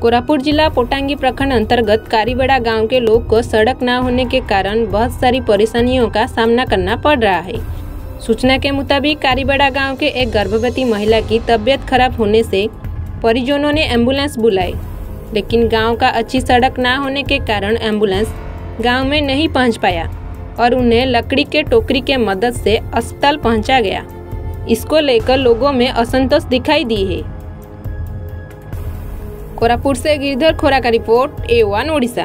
कोरापुट जिला पोटांगी प्रखंड अंतर्गत कारीबेड़ा गाँव के लोग को सड़क न होने के कारण बहुत सारी परेशानियों का सामना करना पड़ रहा है। सूचना के मुताबिक कारीबेड़ा गाँव के एक गर्भवती महिला की तबीयत खराब होने से परिजनों ने एंबुलेंस बुलाई, लेकिन गाँव का अच्छी सड़क न होने के कारण एंबुलेंस गाँव में नहीं पहुँच पाया और उन्हें लकड़ी के टोकरी के मदद से अस्पताल पहुँचा गया। इसको लेकर लोगों में असंतोष दिखाई दी है। କୋରାପୁଟ ସେ ଗିରିଧର ଖୋରାକା ରିପୋର୍ଟ ଏ ଓୱାନ୍ ଓଡ଼ିଶା